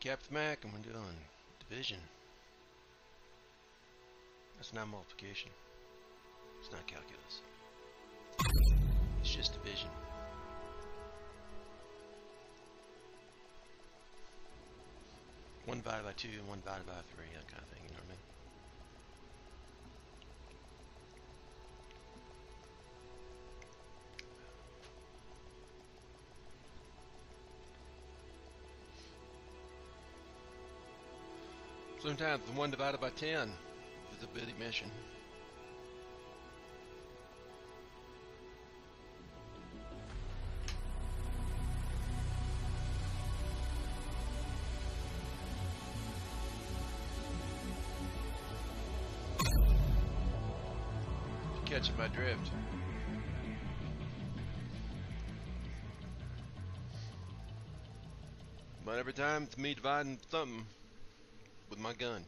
Cap Mac and we're doing division. That's not multiplication. It's not calculus. It's just division. One divided by two and one divided by three, that kind of thing, you know Sometimes the one divided by ten is a big mission. Catching my drift. But every time it's me dividing something my gun.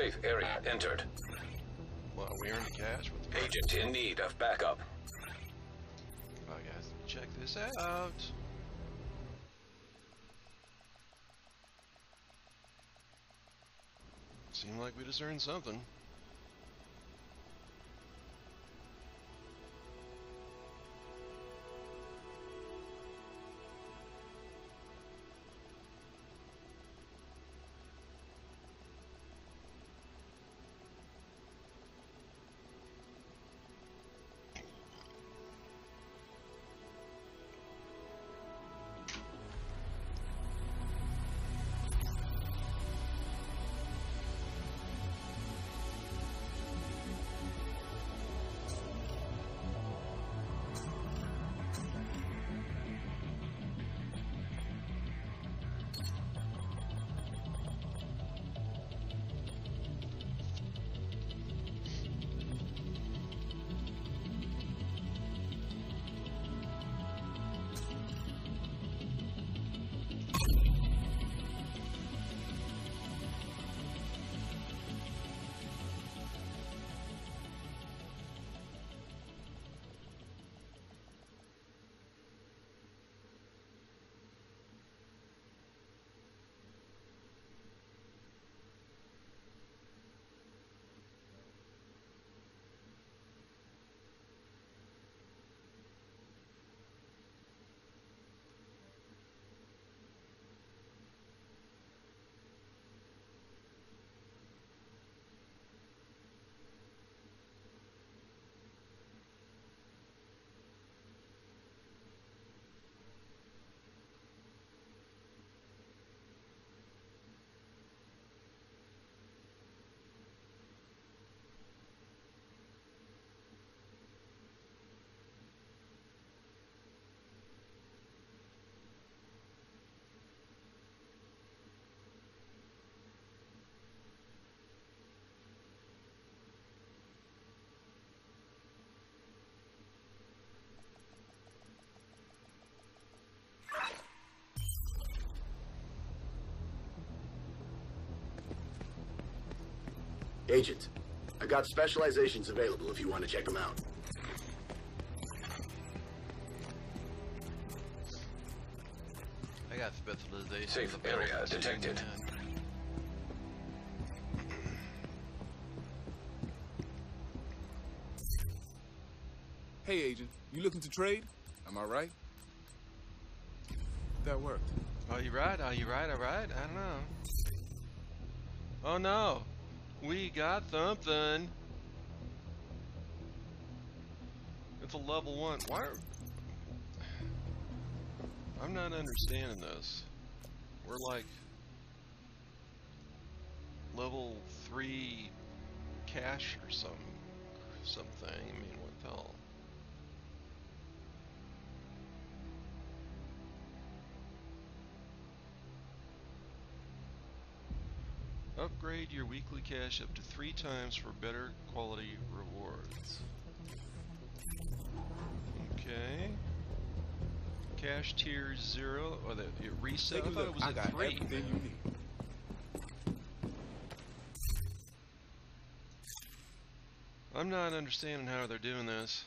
Safe area entered. Well, we earned the cash with the Agent in need of backup. Alright guys, check this out. Seemed like we just earned something. Agent, I got specializations available if you want to check them out. I got specializations. Safe in area detected. Hey, agent, you looking to trade? Am I right? That worked. Are you right? Are you right? All right? I don't know. Oh no! We got something! It's a level one. Why are... I'm not understanding this. We're like level three cache or some something. I mean, what the hell? Upgrade your weekly cache up to three times for better quality rewards. Okay. Cache tier zero, or the it reset. I thought it was I at got three. everything you need. I'm not understanding how they're doing this.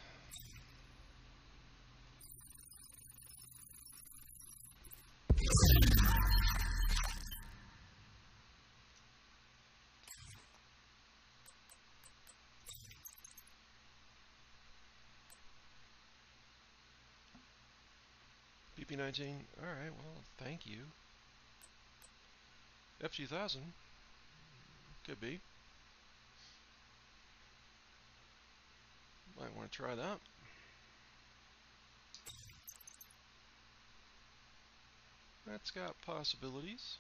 PP19, alright, well, thank you. F2000, could be. Might want to try that. That's got possibilities.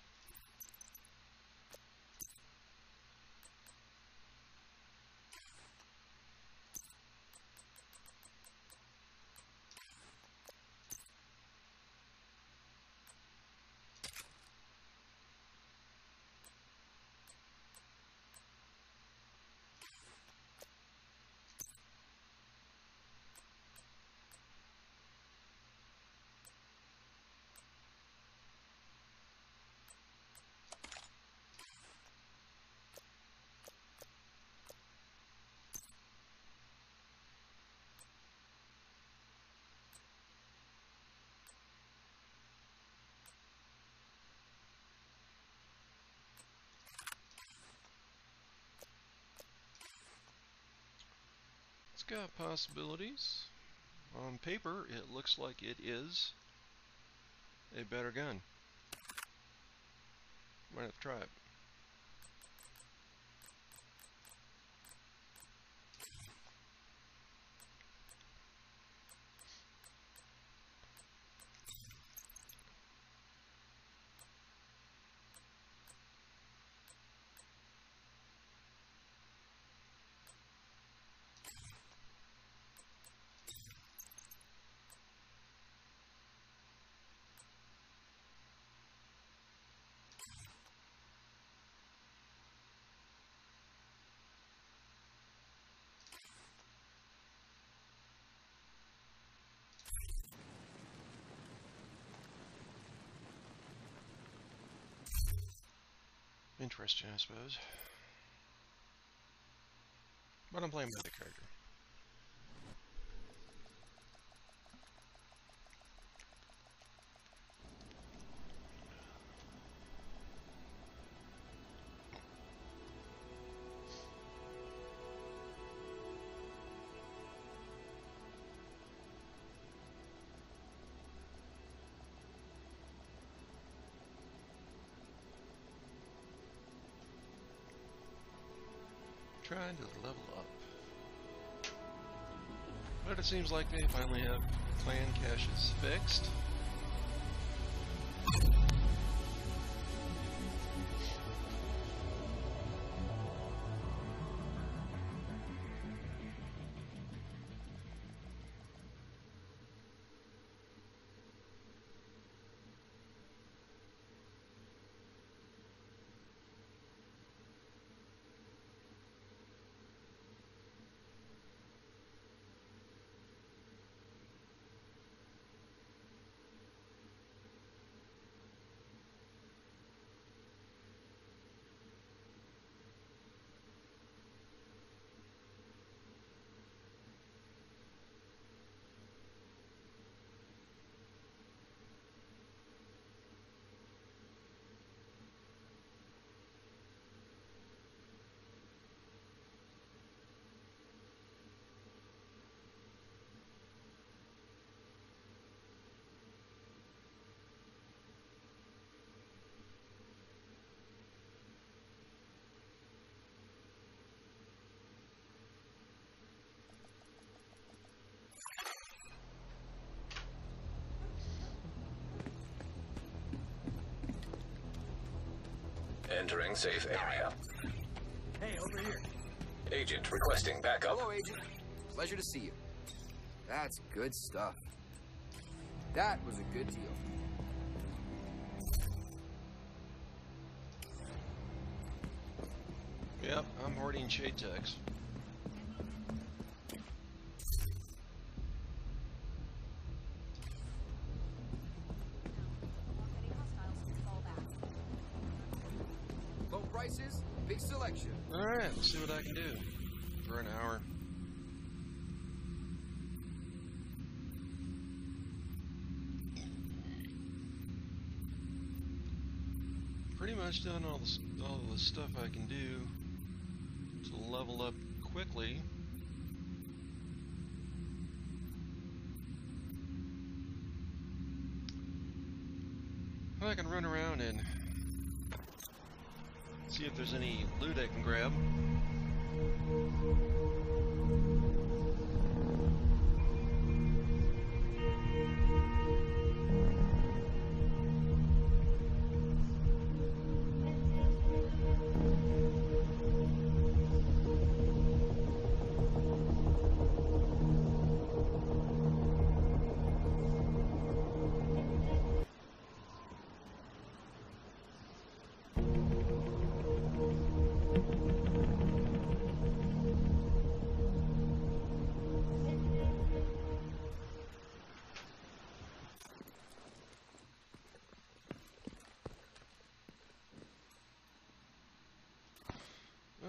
Got possibilities. On paper, it looks like it is a better gun. Might have to try it. Interesting, I suppose. But I'm playing by the character. It seems like they finally have clan caches fixed. Entering safe area. Hey, over here. Agent requesting backup. Hello, Agent. Pleasure to see you. That's good stuff. That was a good deal. Yep, I'm hoarding shade techs. Much done all the, all the stuff I can do to level up quickly. I can run around and see if there's any loot I can grab.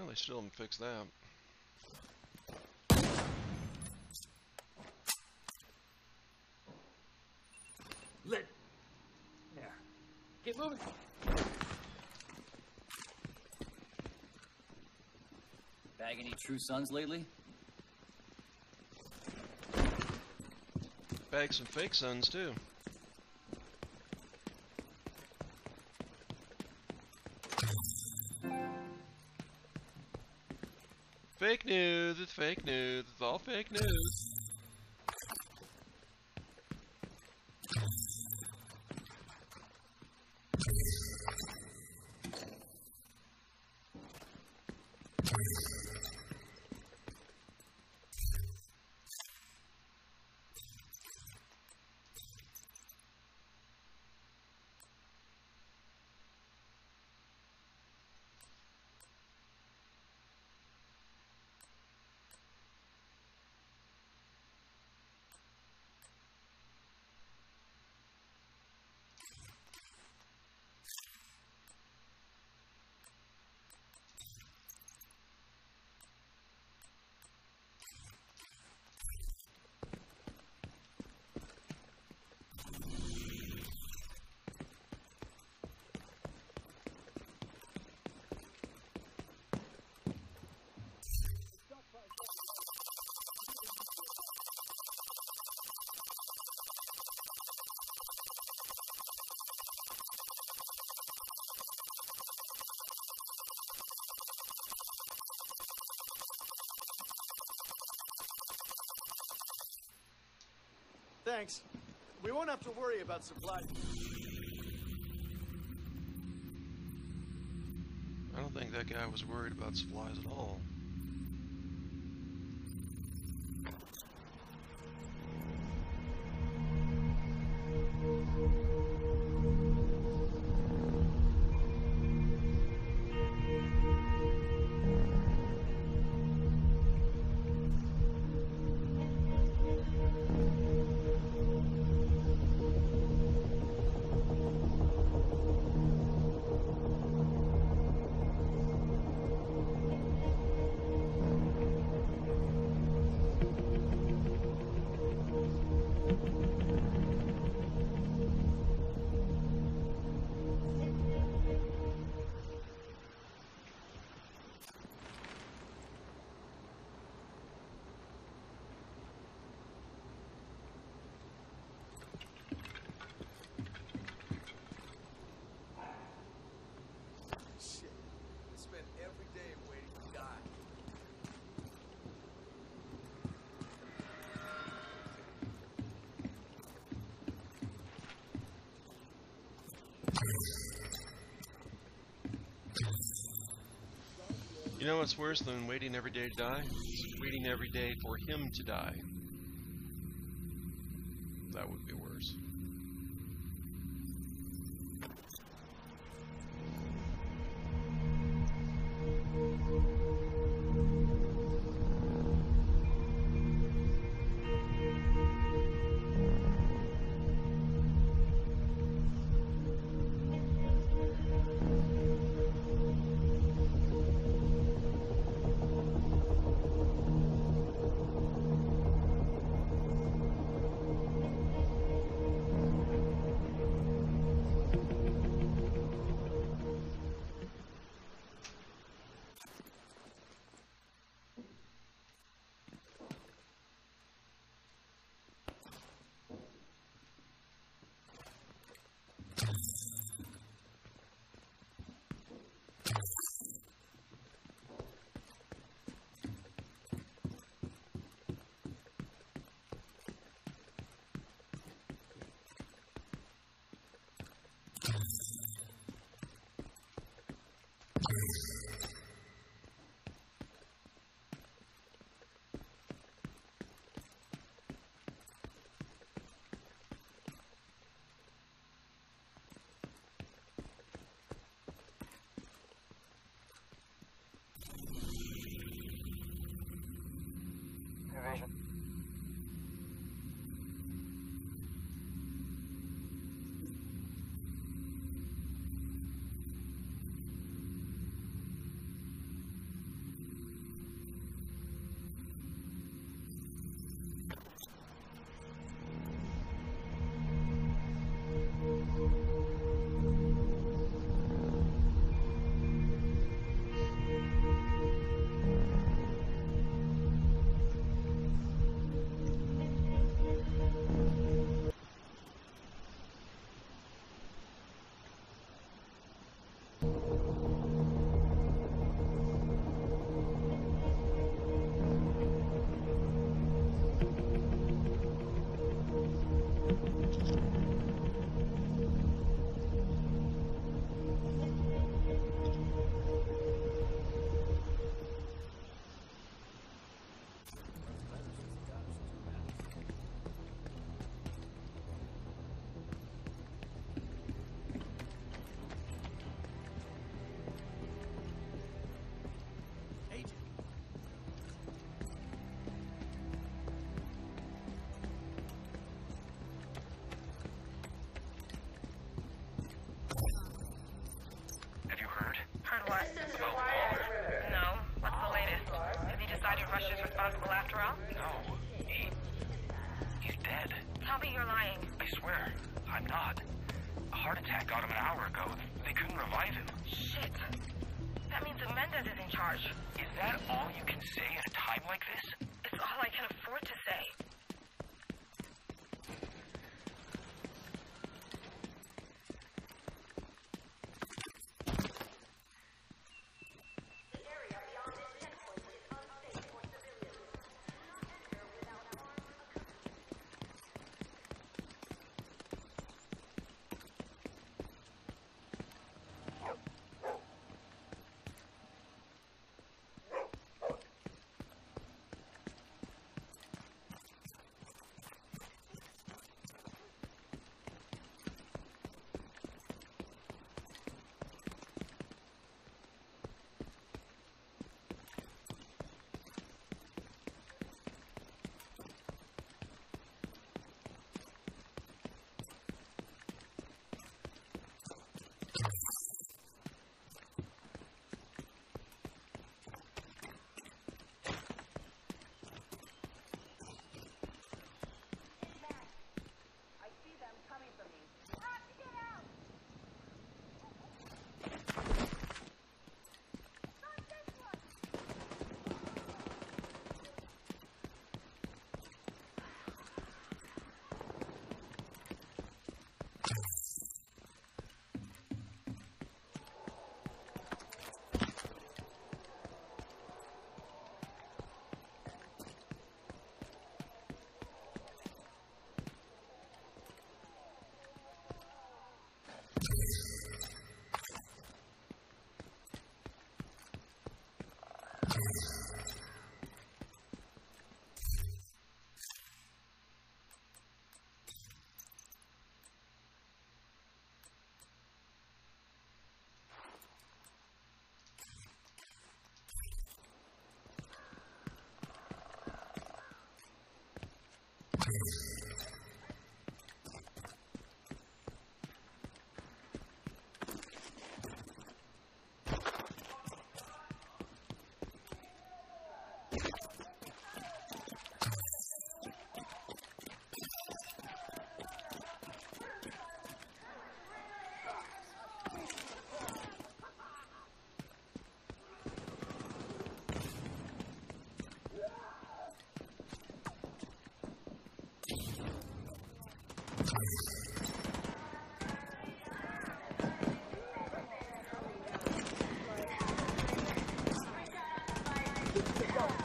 Well, they still haven't fixed that. Lit. There. Get moving. Bag any true sons lately? Bag some fake suns too. Fake news, it's fake news, it's all fake news. Thanks. We won't have to worry about supply. I don't think that guy was worried about supplies at all. You know what's worse than waiting every day to die? Waiting every day for him to die. Amen. Let's go.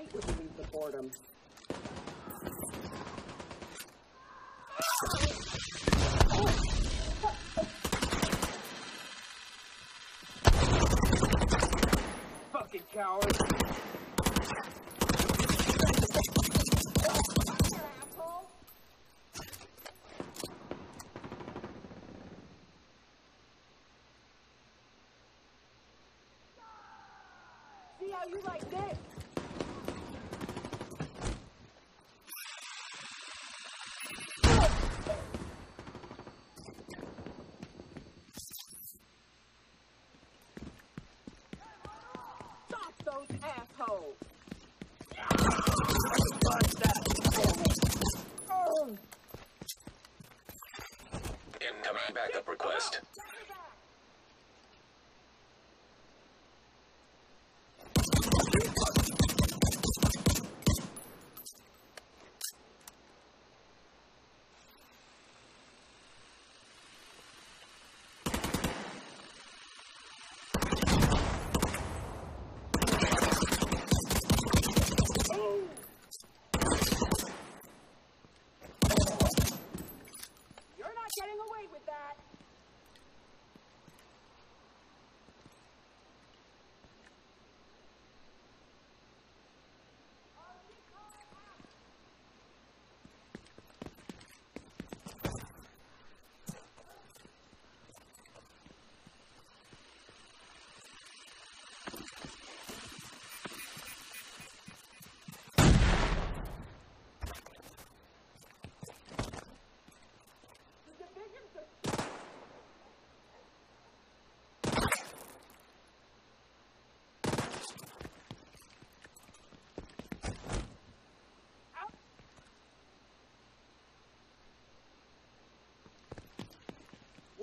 We support him. Fucking coward.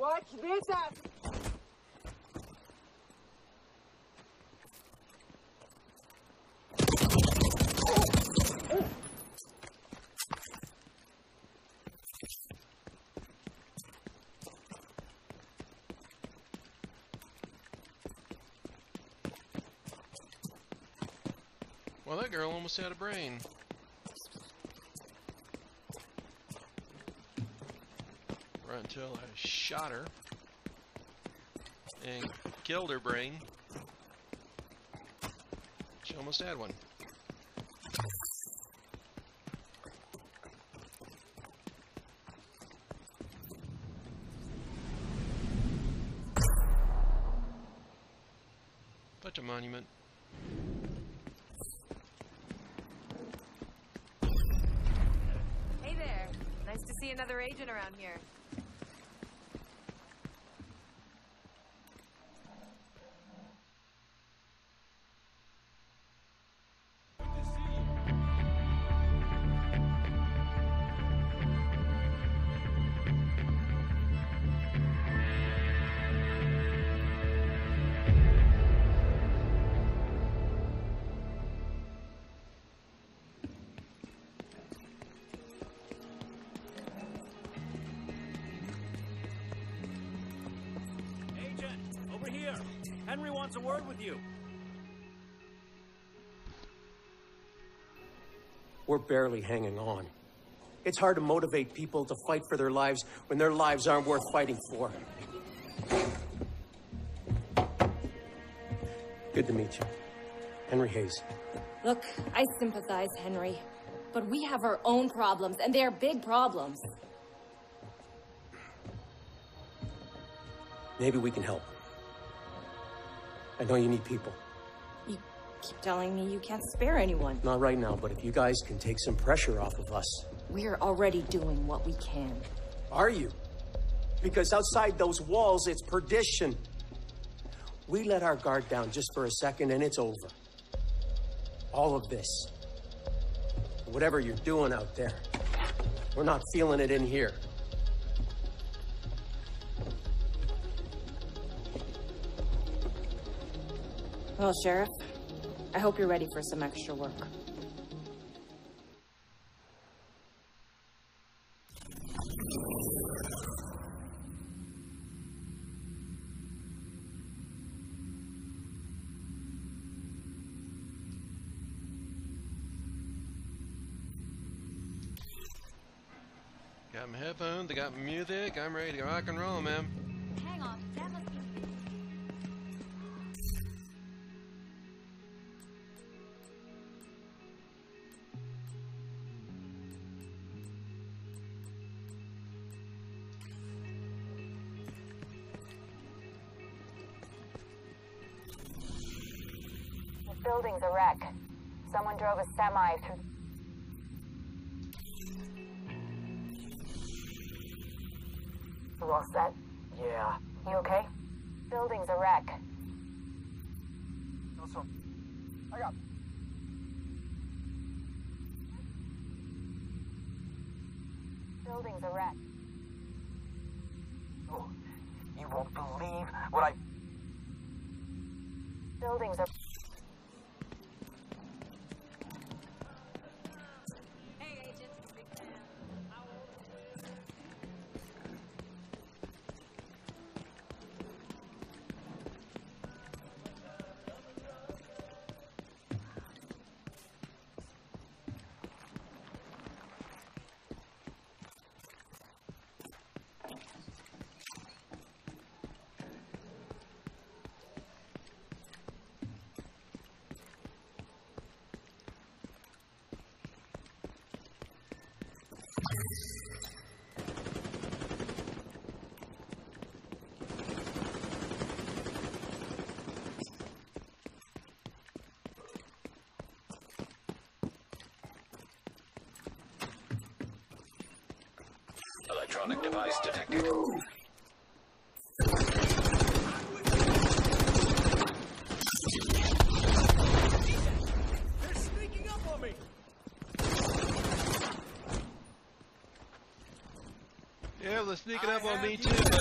Watch this ass! Well, that girl almost had a brain. Until I shot her and killed her brain. She almost had one. Such a monument. Hey there. Nice to see another agent around here. Henry wants a word with you. We're barely hanging on. It's hard to motivate people to fight for their lives when their lives aren't worth fighting for. Good to meet you. Henry Hayes. Look, I sympathize, Henry. But we have our own problems, and they are big problems. Maybe we can help. I know you need people. You keep telling me you can't spare anyone. Not right now, but if you guys can take some pressure off of us. We're already doing what we can. Are you? Because outside those walls, it's perdition. We let our guard down just for a second and it's over. All of this. Whatever you're doing out there, we're not feeling it in here. Well, Sheriff, I hope you're ready for some extra work. Got my headphones, they got music, I'm ready to rock and roll, man. Building's a wreck. Oh, you won't believe what I. Building's a. Electronic device detected. They're sneaking up on me! Yeah, they're sneaking up on me too,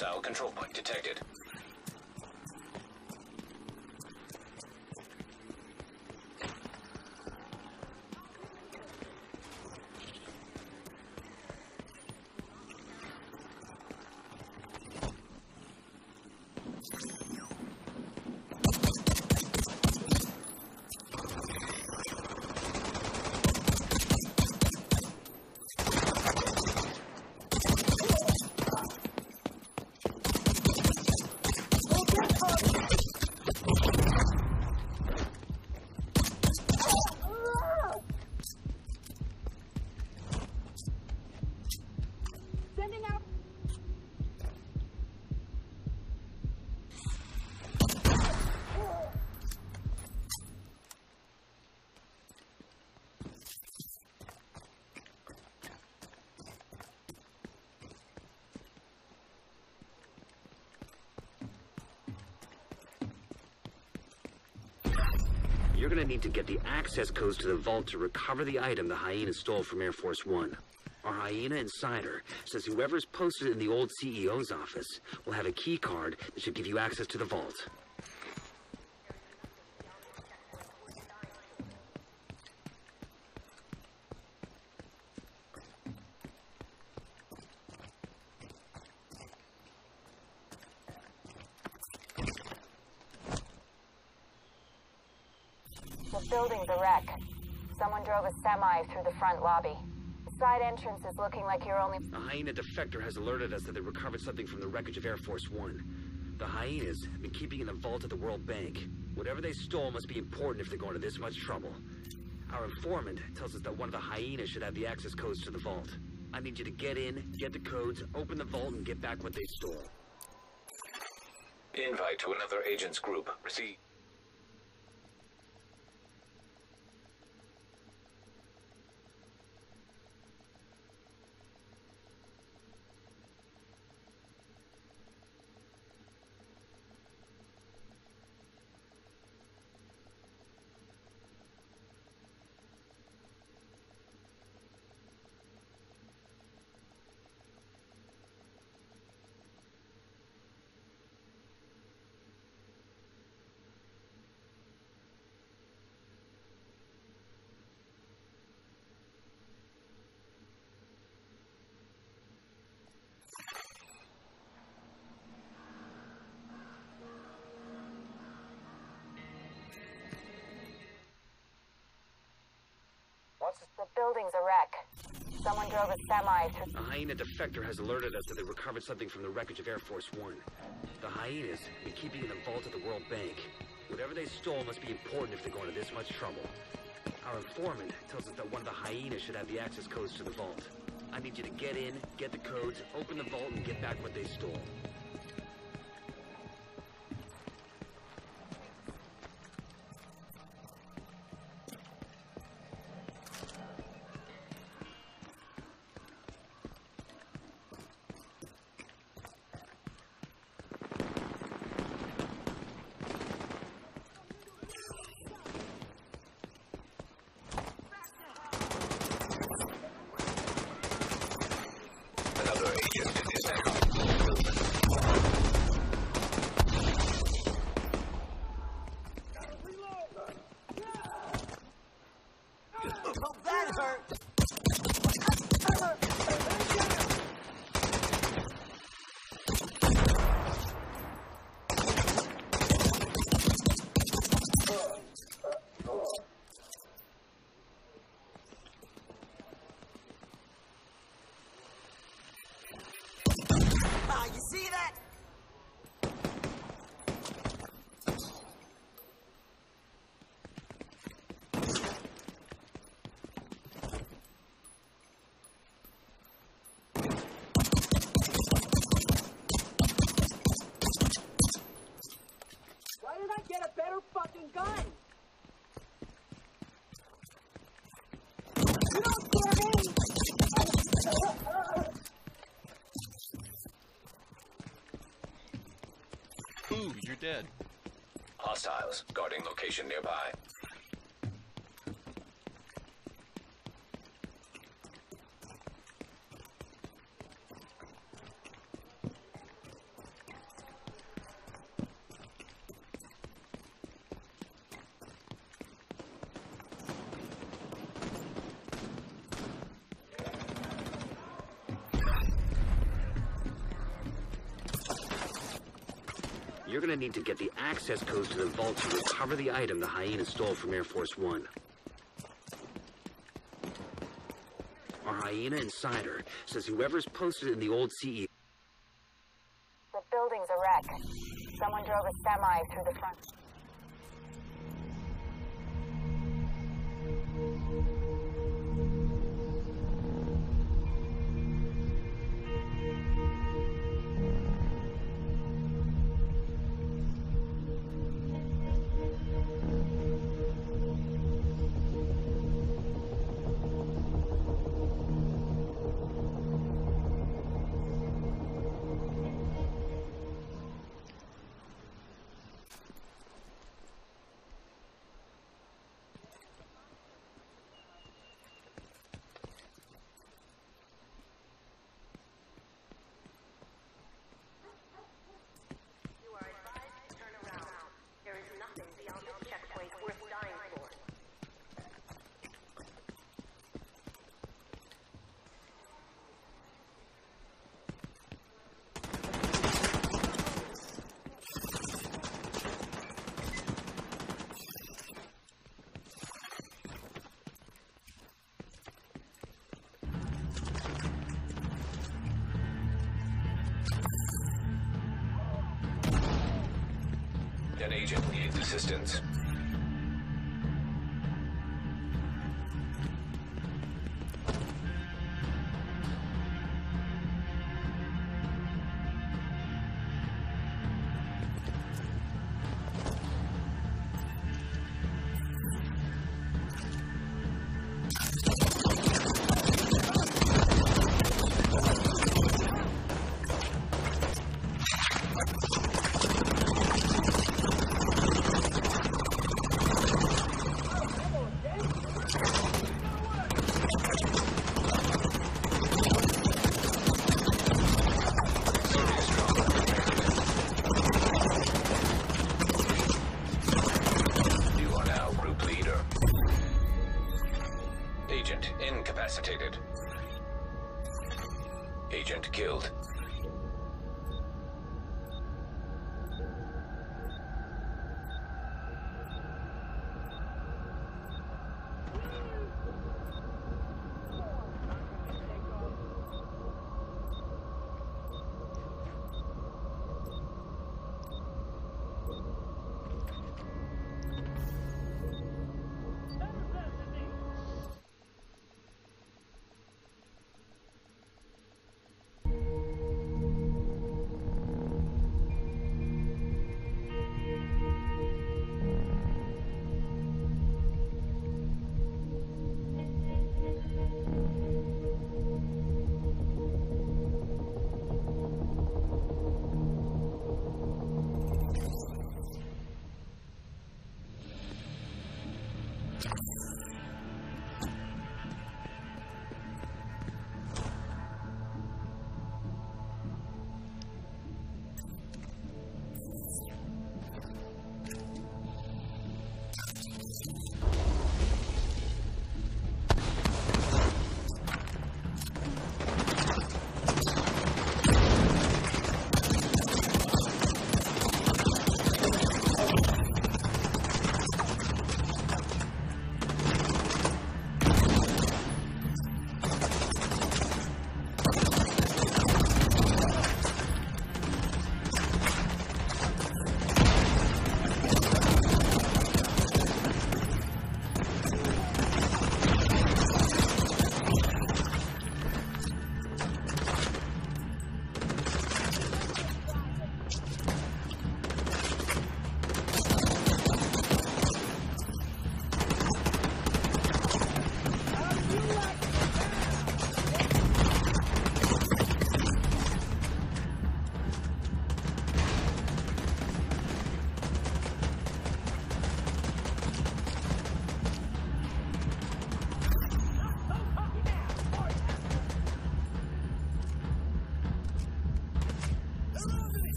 Hostile control point detected. You're gonna need to get the access codes to the vault to recover the item the hyena stole from Air Force One. Our hyena insider says whoever's posted in the old CEO's office will have a key card that should give you access to the vault. The building's a wreck. Someone drove a semi through the front lobby. The side entrance is looking like you're only. A hyena defector has alerted us that they recovered something from the wreckage of Air Force One. The hyenas have been keeping in the vault at the World Bank. Whatever they stole must be important if they're going to this much trouble. Our informant tells us that one of the hyenas should have the access codes to the vault. I need you to get in, get the codes, open the vault, and get back what they stole. Invite to another agent's group. Receive. The building's a wreck. Someone drove a semi through. A hyena defector has alerted us that they recovered something from the wreckage of Air Force One. The hyenas been keeping in the vault at the World Bank. Whatever they stole must be important if they're going to this much trouble. Our informant tells us that one of the hyenas should have the access codes to the vault. I need you to get in, get the codes, open the vault, and get back what they stole. Dead. Hostiles guarding location nearby. Need to get the access codes to the vault to recover the item the hyena stole from Air Force One. Our hyena insider says whoever's posted in the old CE The building's a wreck. Someone drove a semi through the front. Agent needs assistance.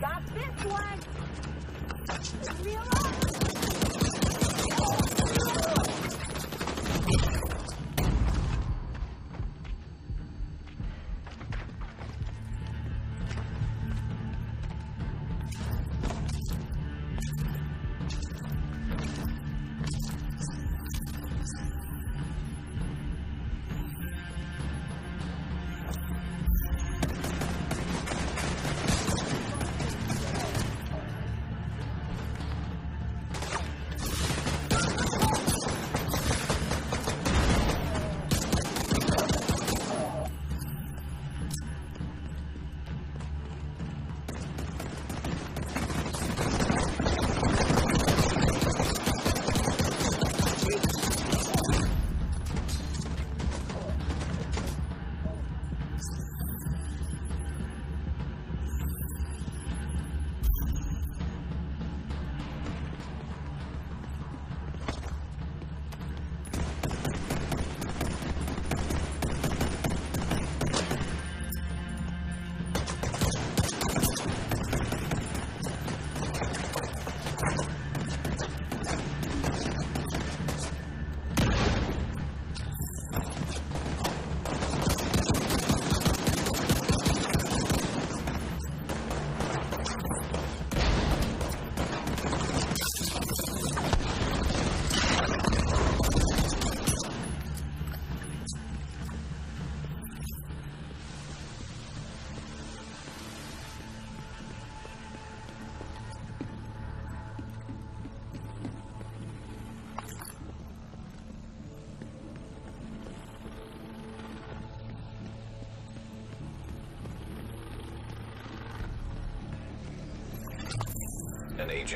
Got this one! Leave me alone!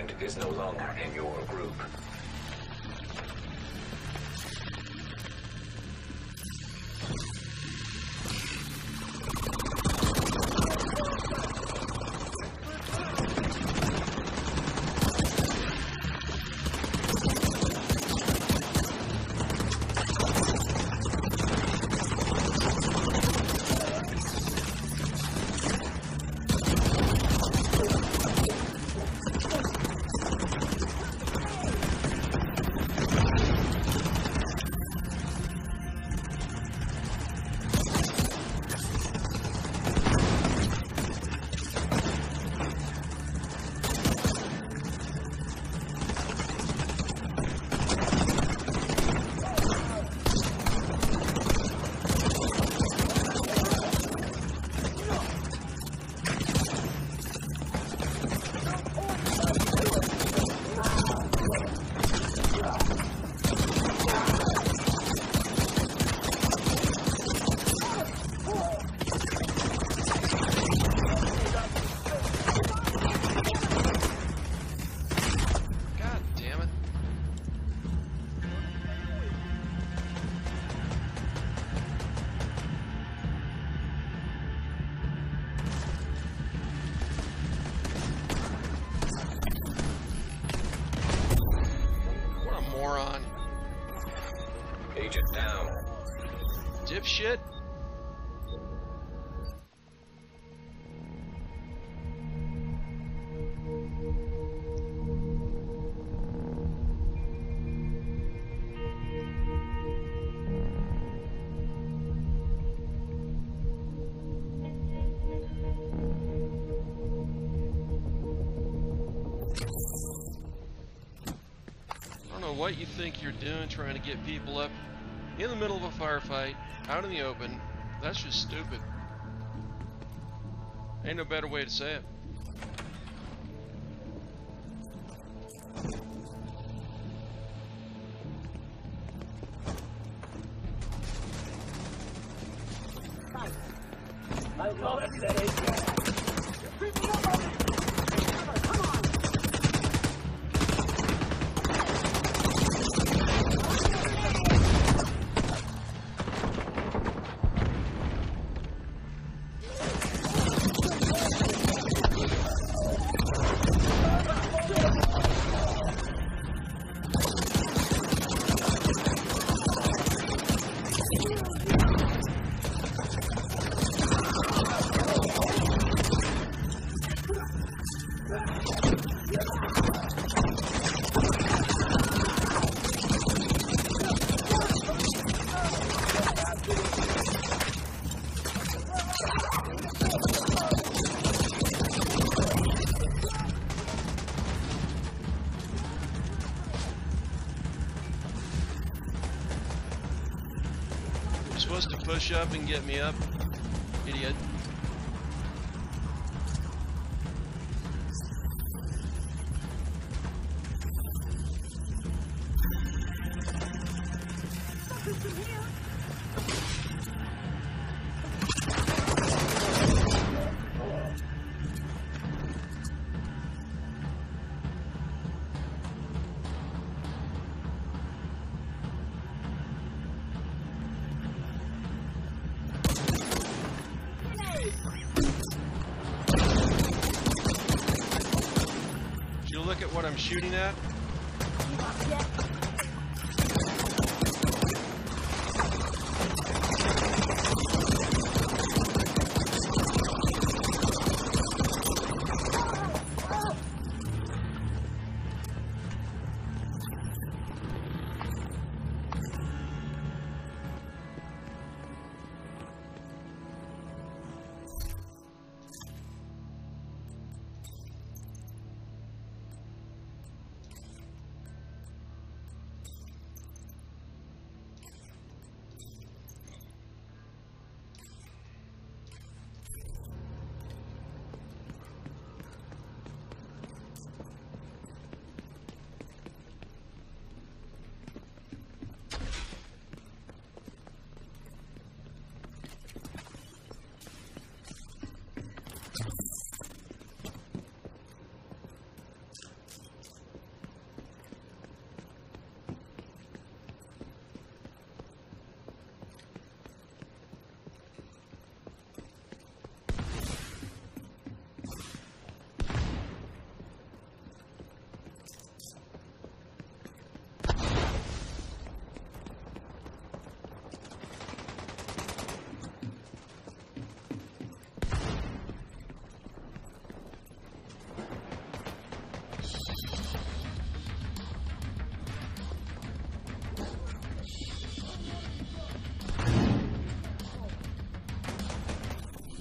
Agent is no longer in your think you're doing trying to get people up in the middle of a firefight, out in the open. That's just stupid. Ain't no better way to say it. Push up and get me up,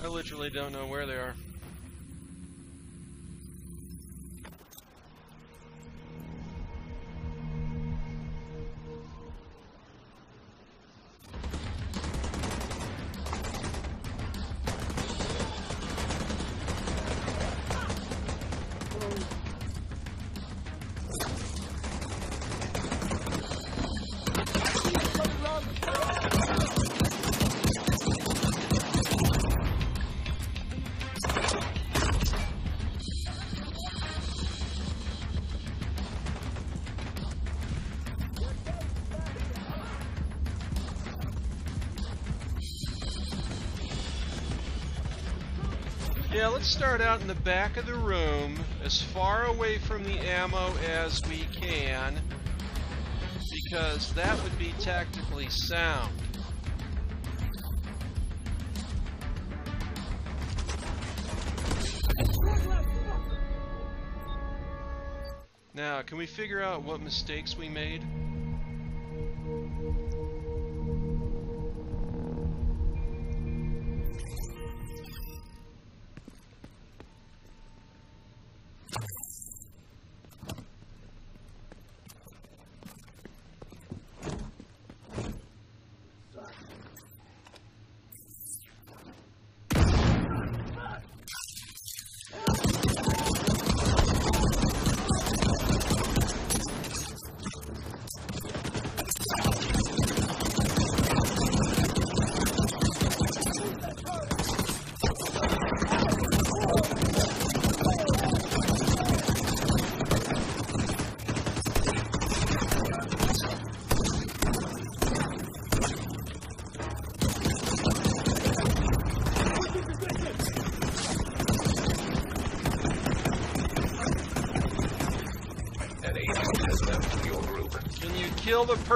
I literally don't know where they are. let's start out in the back of the room, as far away from the ammo as we can, because that would be tactically sound. Now, can we figure out what mistakes we made?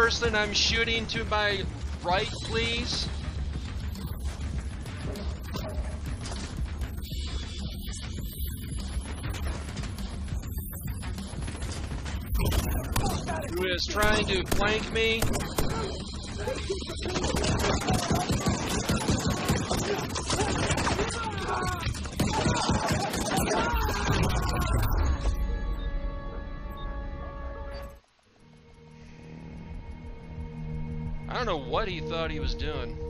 Person I'm shooting to my right, please? Who is trying to flank me? What he thought he was doing.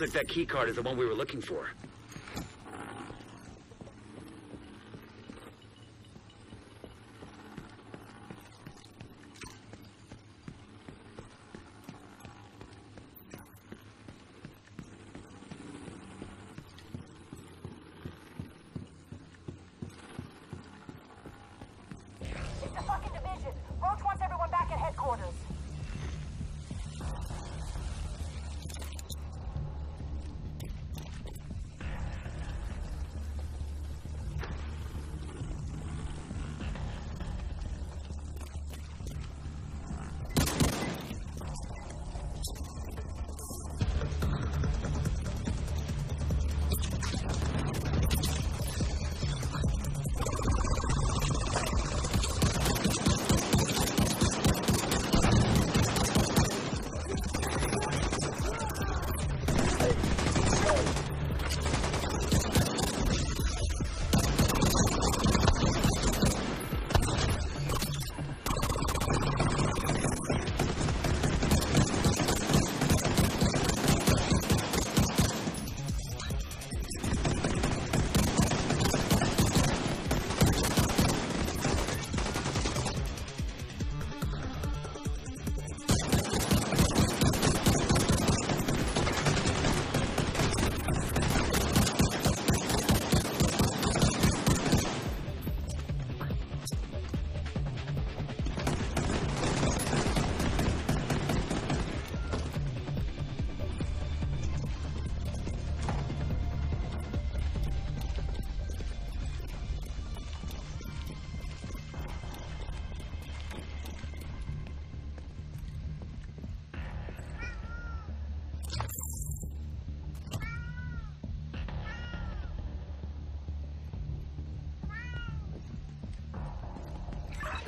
Looks like that key card is the one we were looking for.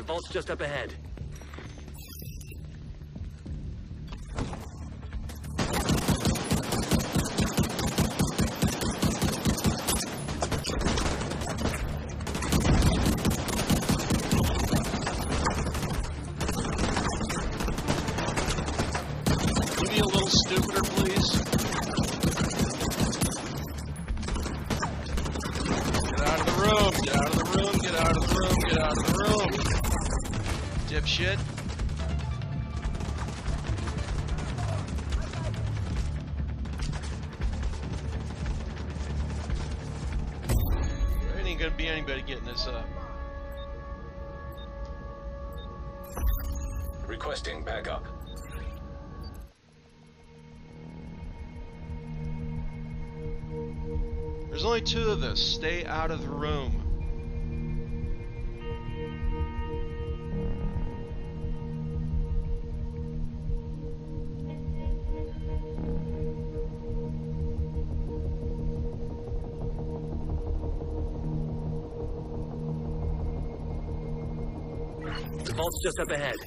The vault's just up ahead. Dipshit. There ain't gonna be anybody getting this up. Requesting backup. There's only two of us. Stay out of the room. Just up ahead.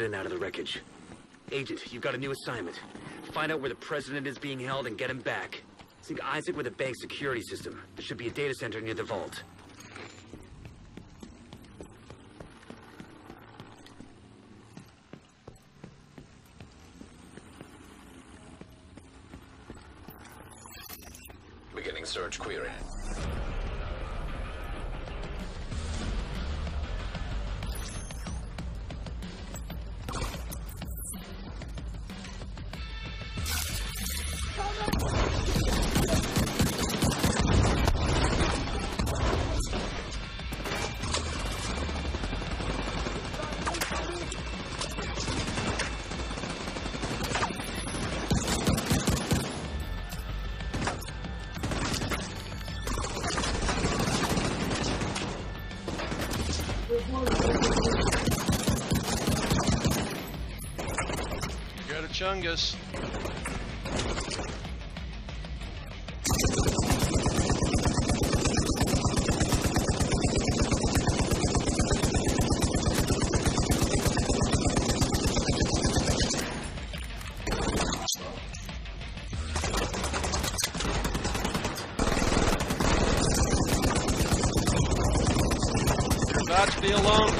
President out of the wreckage. Agent, you've got a new assignment. Find out where the president is being held and get him back. Sync ISAC with the bank security system. There should be a data center near the vault. Beginning search query.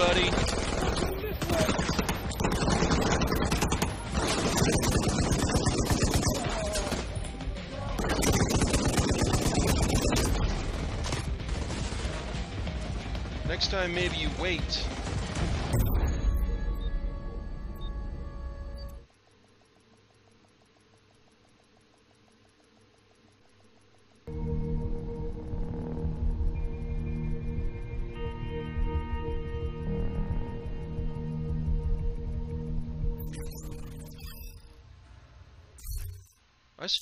Buddy. Next time, maybe you wait.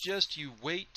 Suggest you wait.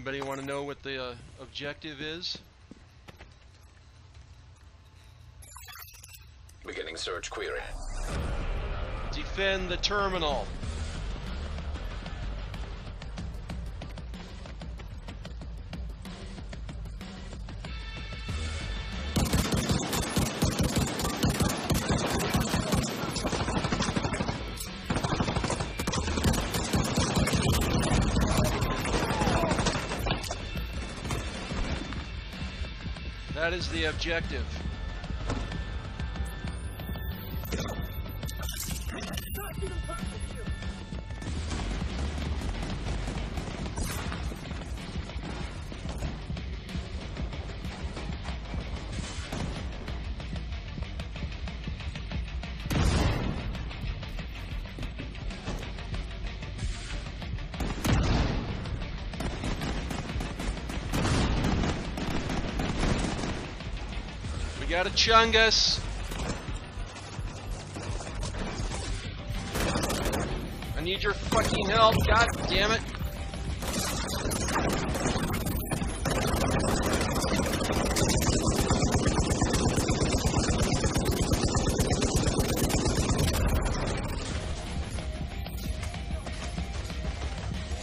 Anybody want to know what the uh, objective is? Beginning search query. Defend the terminal. Objective. Got a Chungus. I need your fucking help, god damn it.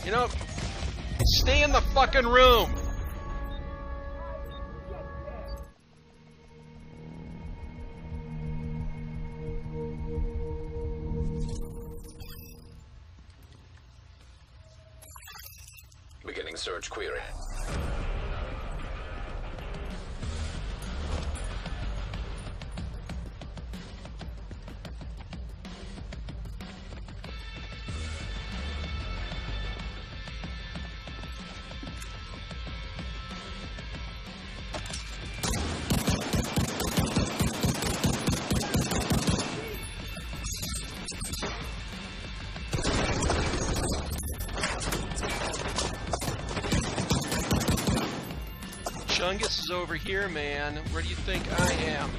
You know, stay in the fucking room. Is over here, man. Where do you think I am?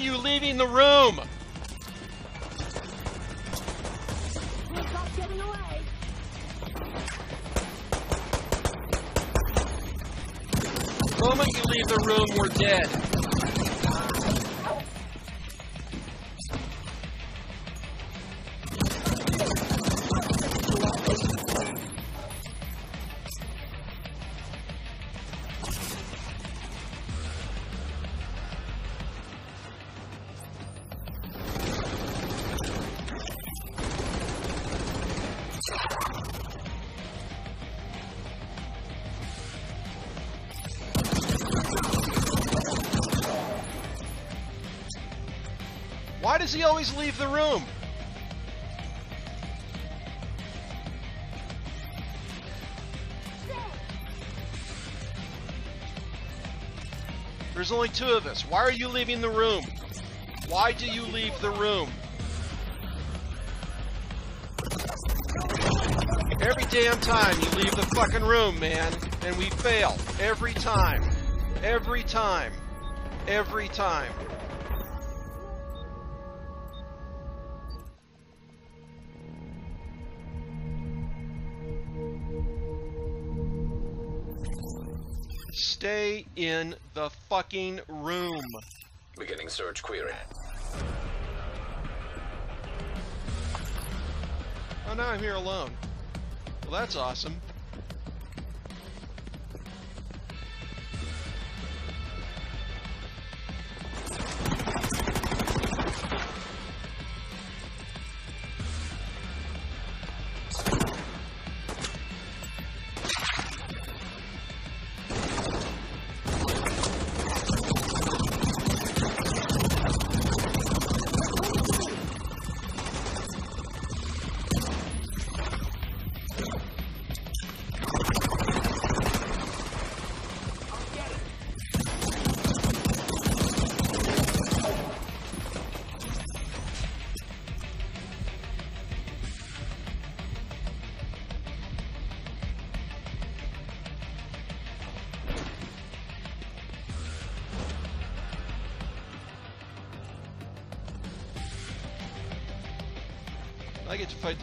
You leaving the room? The moment you leave the room, we're dead. Does he always leave the room? There's only two of us. Why are you leaving the room? Why do you leave the room? Every damn time you leave the fucking room, man, and we fail. Every time. Every time. Every time. In the fucking room. Beginning search query. Oh, now I'm here alone. Well, that's awesome.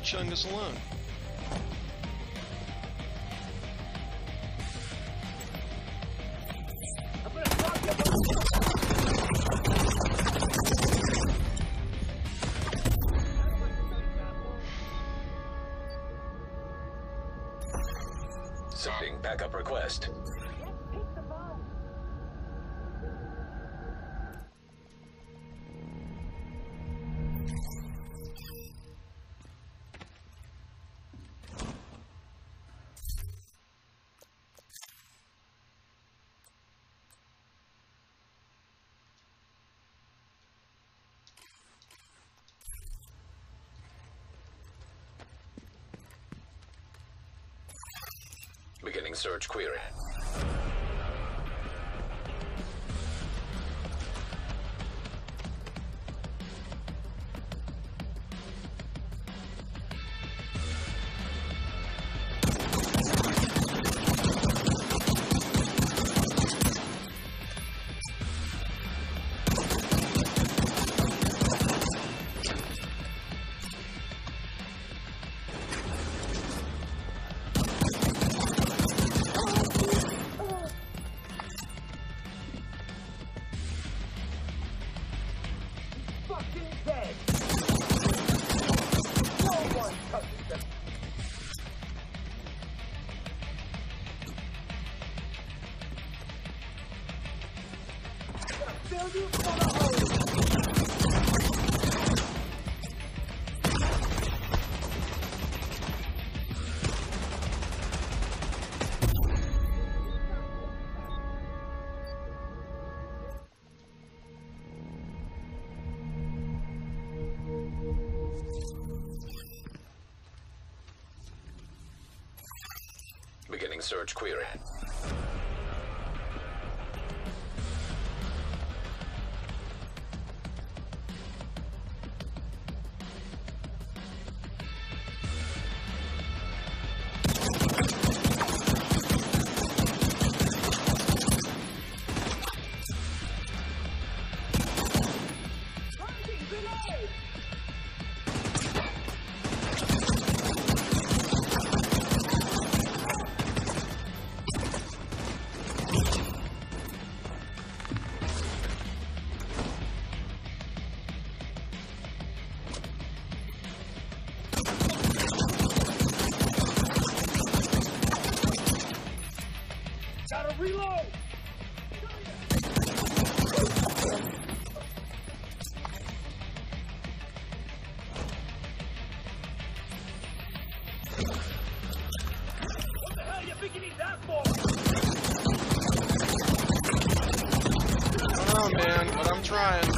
Chungus alone. Search query. Trying.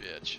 Bitch.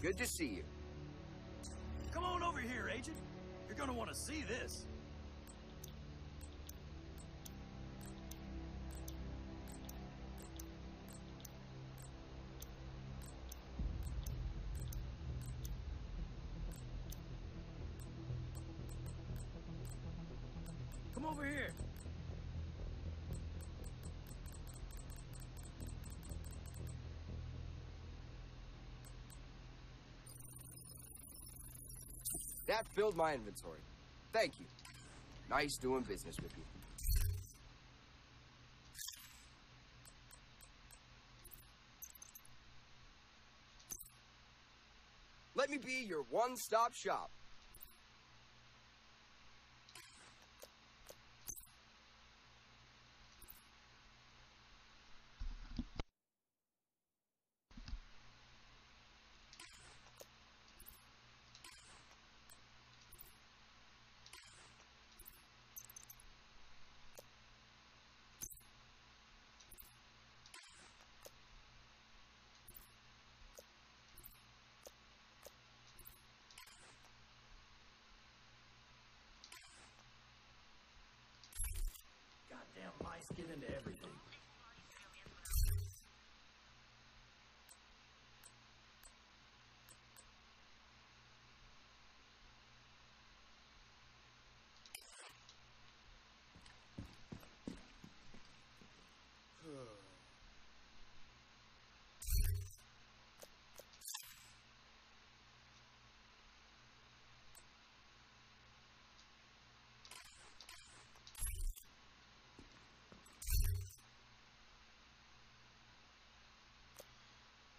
Good to see you. Come on over here, Agent. You're gonna want to see this. That filled my inventory. Thank you. Nice doing business with you. Let me be your one-stop shop. Get into everything.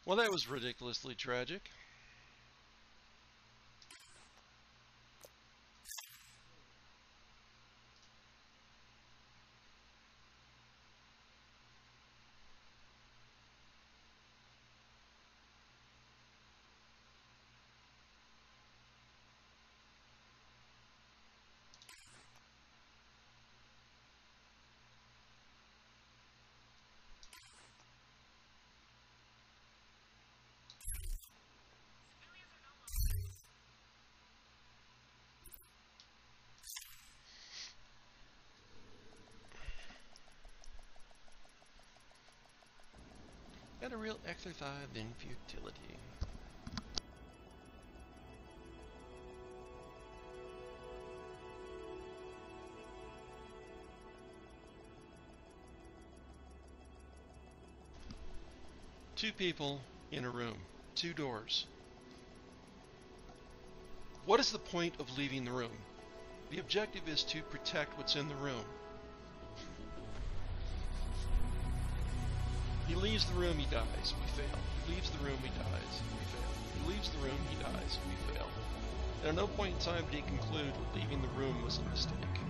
Well, that was ridiculously tragic. A real exercise in futility. Two people in a room, two doors. What is the point of leaving the room? The objective is to protect what's in the room. He leaves the room, he dies, we fail. He leaves the room, he dies, we fail. He leaves the room, he dies, we fail. And at no point in time did he conclude leaving the room was a mistake.